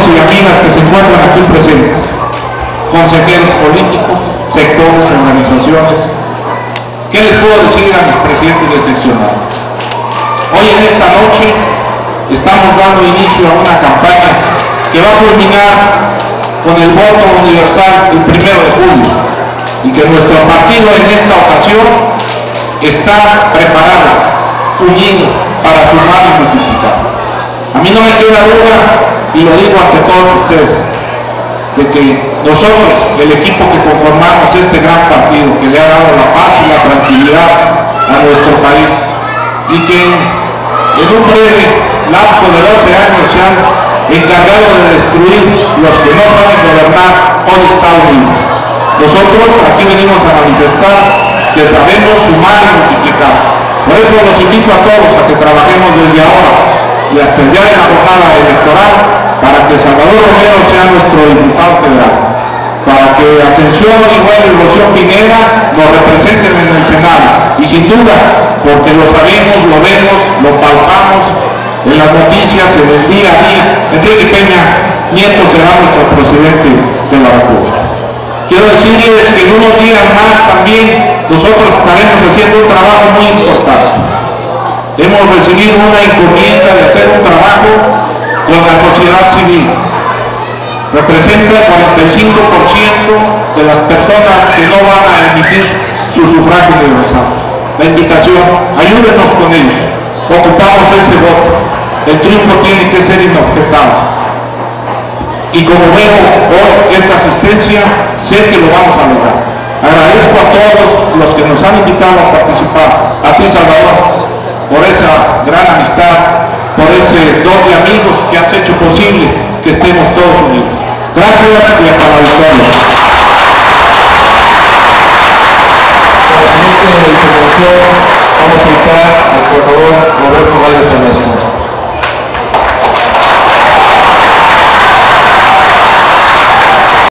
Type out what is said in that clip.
amigos y amigas que se encuentran aquí presentes, consejeros políticos, sectores, organizaciones, ¿qué les puedo decir a mis presidentes de? Hoy en esta noche estamos dando inicio a una campaña que va a culminar con el voto universal el primero de julio y que nuestro partido en esta ocasión está preparado, unido para sumar y multiplicar. A mí no me queda duda, y lo digo ante todos ustedes, de que nosotros, el equipo que conformamos este gran partido, que le ha dado la paz y la tranquilidad a nuestro país, y que en un breve lapso de 12 años se han encargado de destruir los que no saben gobernar, hoy está unido. Nosotros aquí venimos a manifestar que sabemos sumar y multiplicar. Por eso los invito a todos a que trabajemos desde ahora y día de la jornada electoral para que Salvador Romero sea nuestro diputado federal, para que Ascensión Igual y Rocío Pineda nos representen en el Senado. Y sin duda, porque lo sabemos, lo vemos, lo palpamos en las noticias, en el día a día, Enrique Peña Nieto será nuestro presidente de la República. Quiero decirles que en unos días más también nosotros estaremos haciendo un trabajo muy importante. Hemos recibido una encomienda de hacer un trabajo con la sociedad civil. Representa el 45% de las personas que no van a emitir su sufragio universal. La invitación, ayúdenos con ellos. Ocupamos ese voto. El triunfo tiene que ser inobjetable. Y como veo hoy esta asistencia, sé que lo vamos a lograr. Agradezco a todos los que nos han invitado a participar. A ti, Salvador, por esa gran amistad, por ese don de amigos que has hecho posible que estemos todos unidos. Gracias y hasta.